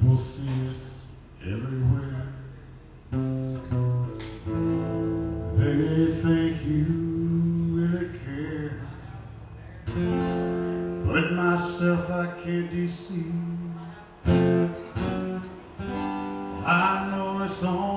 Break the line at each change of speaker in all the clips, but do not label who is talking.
People see us everywhere. They think you really care. But myself I can't deceive. I know it's on.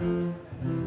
Mm-hmm.